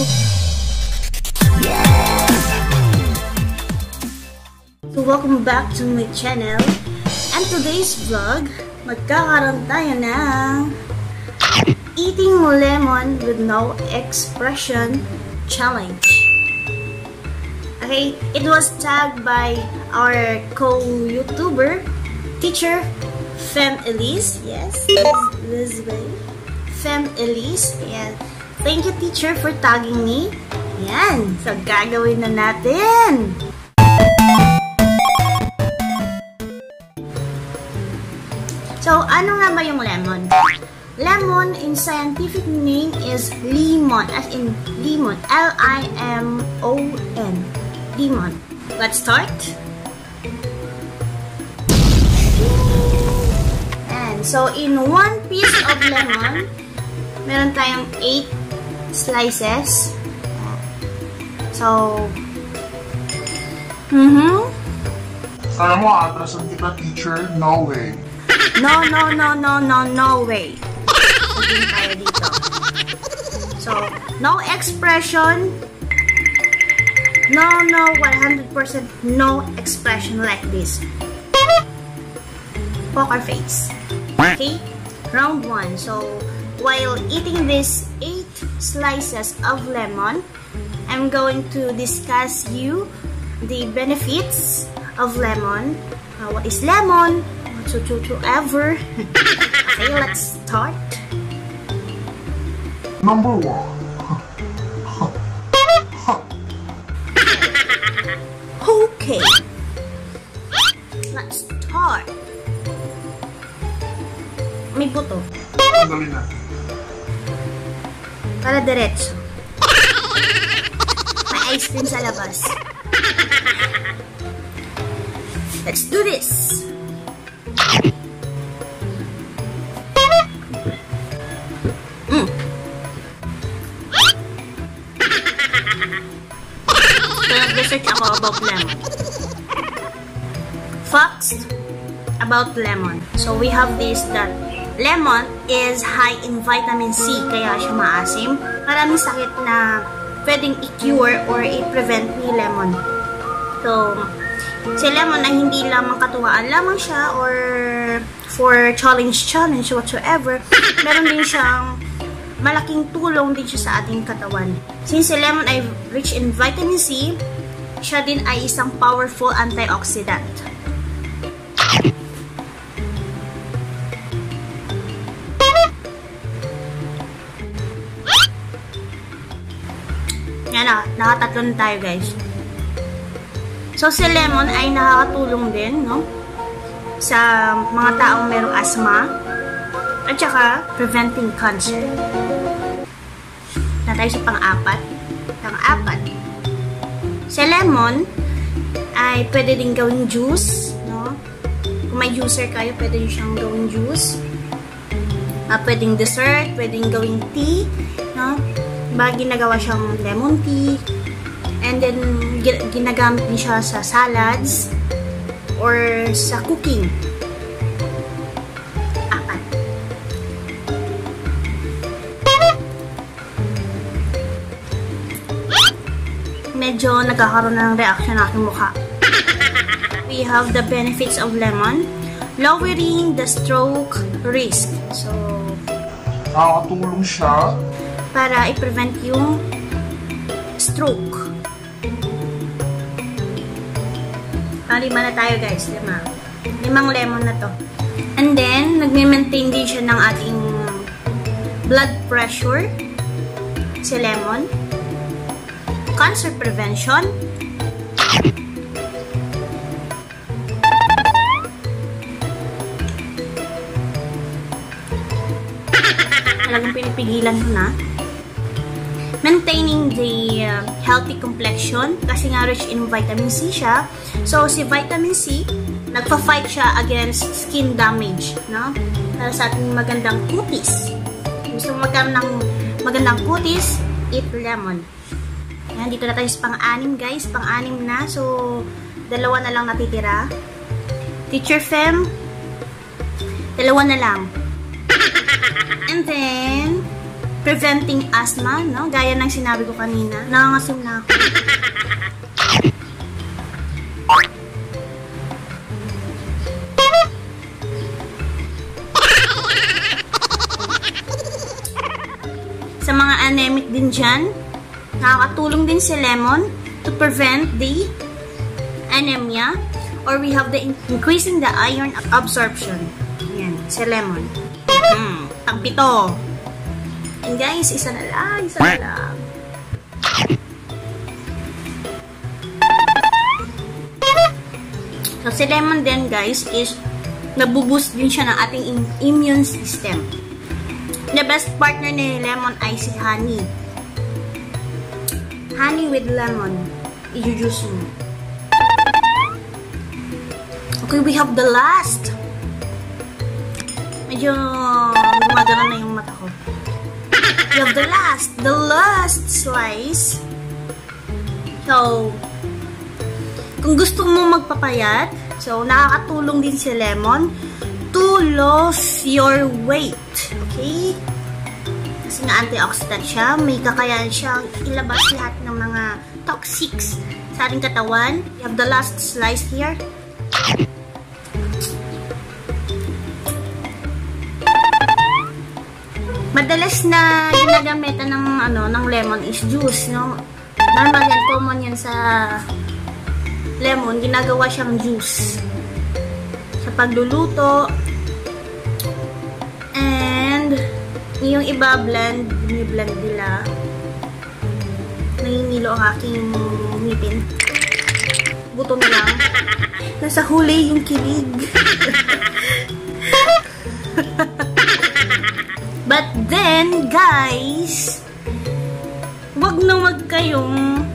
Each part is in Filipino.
So, welcome back to my channel. And today's vlog, magkakaroon tayo ng Eating Lemon with No Expression Challenge. Okay, it was tagged by our co-YouTuber, teacher Fem Elise. Yes, this. Fem Elise. Ayan. Thank you, teacher, for tagging me. Ayan. So, gagawin na natin. So, ano nga ba yung lemon? Lemon in scientific name is lemon, as in lemon. L-I-M-O-N. Lemon. Let's start. And so, in one piece of lemon, meron tayong 8 slices. So, mm-hmm. Kaya mo, atrasan kita, teacher? No way. No, no, no, no, no, no way. Sabihin tayo dito. So, no expression. No, no, 100% no expression like this. Poker face. Okay? Round 1. So, while eating this, 8 slices of lemon, I'm going to discuss you the benefits of lemon. Uh, what is lemon? Whatsoever. okay, let's start. Number one. Okay. Let's start. May buto. Sandali na. Para diretso. May ice cream sa labas. Let's do this. Mm. So, nag-research. Facts about lemon. So, we have this that lemon is high in vitamin C, kaya siya maasim. Maraming sakit na pwedeng i-cure or i-prevent ni lemon. So, si lemon ay hindi lamang katuwaan lamang siya or for challenge-challenge whatsoever. Meron din siyang malaking tulong din siya sa ating katawan. Since si lemon ay rich in vitamin C, siya din ay isang powerful antioxidant. Na, nakatatlo na tayo guys. So, si lemon ay nakakatulong din, no? Sa mga taong merong asthma. At saka, preventing cancer. Na tayo sa pang-apat. Pang-apat. Si lemon ay pwede din gawing juice, no? Kung may juicer kayo, pwede din siyang gawing juice. Uh, pwedeng dessert, pwedeng gawing tea, no? Diba, ginagawa siyang lemon tea. And then, ginagamit din siya sa salads or sa cooking. Apat. Medyo nagkakaroon na ng reaction ng aking mukha. We have the benefits of lemon. Lowering the stroke risk. So, Nakakatulong siya. Para i-prevent yung stroke. Ah, lima na tayo guys, lima. Limang lemon na to. And then, nagme-maintain din siya ng ating blood pressure. Si lemon. Cancer prevention. Talagang pinipigilan ko na maintaining the uh, healthy complexion kasi nga rich in vitamin C siya. So, si vitamin C, nagpa-fight siya against skin damage, no? Para sa ating magandang kutis. Gusto mo magkaroon ng magandang kutis, eat lemon. Yan, dito na tayo sa pang-anim, guys. Pang-anim na. So, dalawa na lang natitira. Teacher Fem, dalawa na lang. And then, preventing asthma, no? Gaya ng sinabi ko kanina. Nangangasim na ako. Sa mga anemic din dyan, nakakatulong din si lemon to prevent the anemia or we have the increasing the iron absorption. Yan, si lemon. Hmm, pangpito. And guys, isa na lang, isa na lang. So, si lemon din, guys, is nabuboost din siya ng ating immune system. The best partner ni lemon ay si honey. Honey with lemon. I-juice mo. Okay, we have the last. Medyo gumagana na yung mata ko. Have the last. The last slice. So, kung gusto mo magpapayat, so, nakakatulong din si lemon to lose your weight. Okay? Kasi nga antioxidant siya, may kakayahan siyang ilabas lahat ng mga toxics sa ating katawan. You have the last slice here. Madalas na ginagamitan ng ano ng lemon is juice, no? Normal yan, common yan sa lemon, ginagawa siyang juice sa pagluluto. And yung iba blend, bini-blend nila. Nanginilo ang aking ngipin. Buto na lang. Nasa huli yung kilig. But then, guys, wag na wag kayong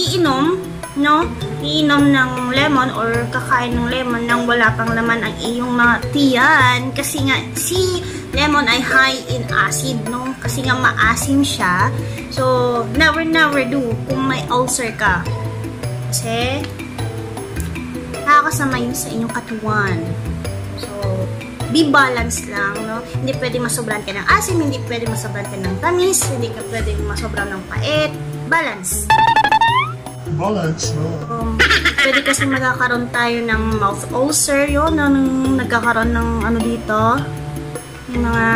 iinom, no? Iinom ng lemon or kakain ng lemon nang wala pang laman ang iyong mga tiyan. Kasi nga, si lemon ay high in acid, no? Kasi nga maasim siya. So, never, never do kung may ulcer ka. Kasi, nakakasama yun sa inyong katawan. Be balanced lang, no? Hindi pwede masobran ka ng asim, hindi pwede masobran ka ng tamis, hindi ka pwede masobran ng pait. Balance. Balance, no? Um, pwede kasi magkakaroon tayo ng mouth ulcer, yun, no? Nung nagkakaroon ng ano dito, yung mga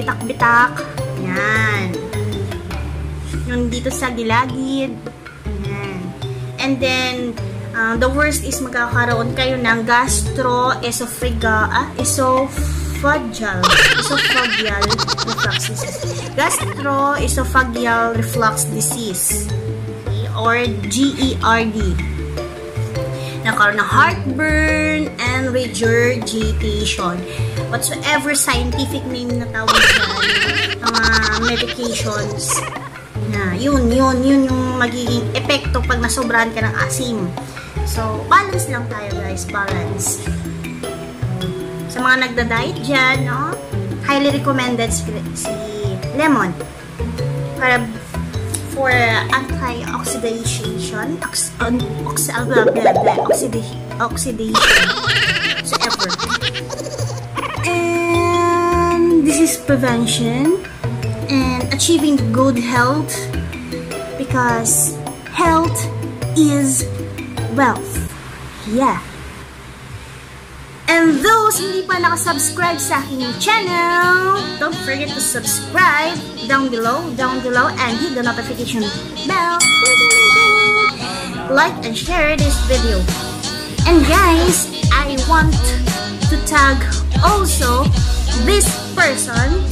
bitak-bitak. Yan. Yung dito sa gilagid. Yan. And then, uh, the worst is magkakaroon kayo ng gastroesophageal, ah, esophageal, esophageal reflux disease. Gastroesophageal reflux disease. Okay, or GERD. Nagkaroon ng heartburn and regurgitation. Whatsoever scientific name na tawag dyan, mga medications, na yun, yun, yun yung magiging epekto pag nasobrahan ka ng asim. So, balance lang tayo guys, balance. Sa mga nagda-diet dyan, no, highly recommended si, lemon. Para for anti-oxidation, ox, on, ox, oxidation, oxidation, so ever. And this is prevention and achieving good health because health is wealth. Yeah. And those hindi pa nakasubscribe sa aking channel, don't forget to subscribe down below, down below, and hit the notification bell. Like and share this video. And guys, I want to tag also this person.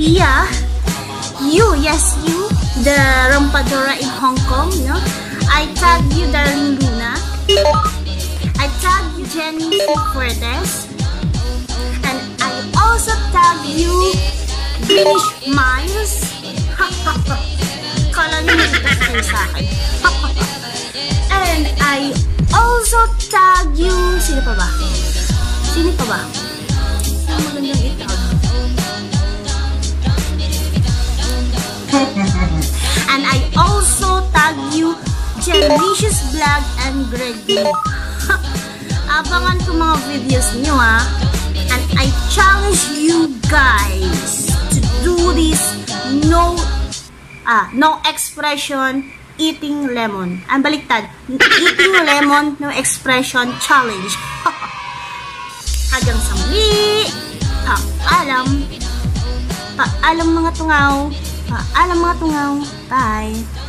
Yeah, you, yes you, the Rompadora in Hong Kong, no? I tag you, Darling Luna. I tag you, Jenny Fuertes. And I also tag you, Greenish Miles. Kala nakita kayo sa akin. And I also tag you, sino pa ba? Sino pa ba? And I also tag you, Delicious Vlog and Gregory. Abangan ko mga videos nyo ha. And I challenge you guys to ah, no expression, eating lemon. Ang baliktad, eating lemon, no expression challenge. Hanggang sa muli, paalam, paalam mga tungaw, paalam mga tungaw, bye.